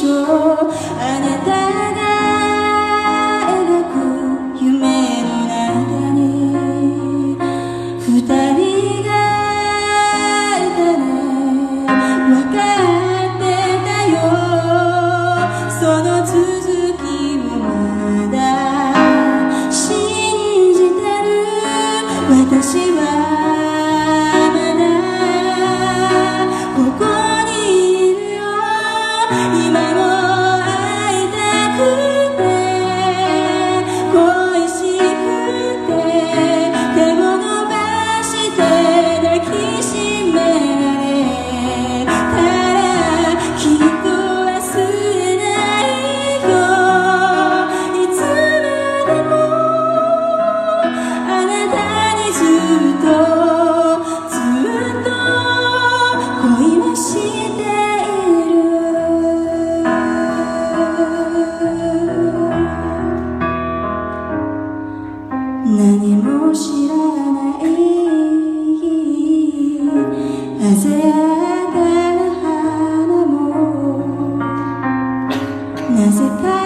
sure and as it.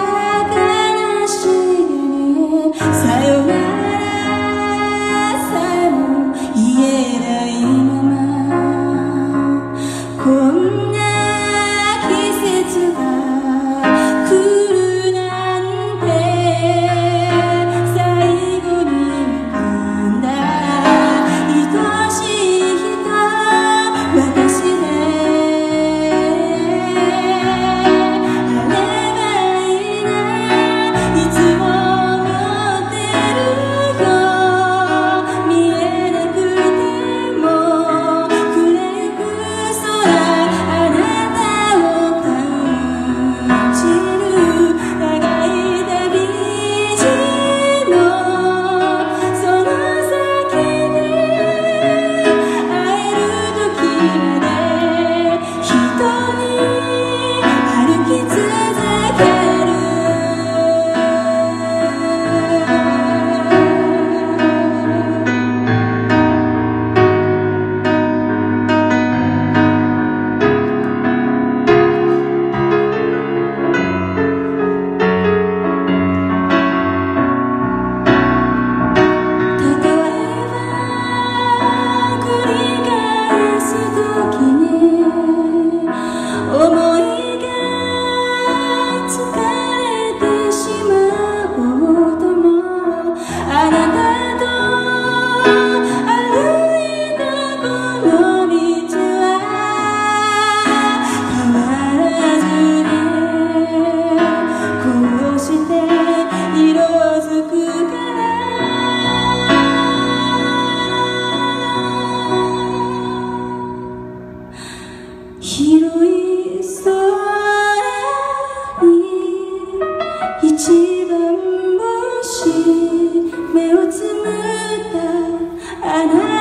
أنا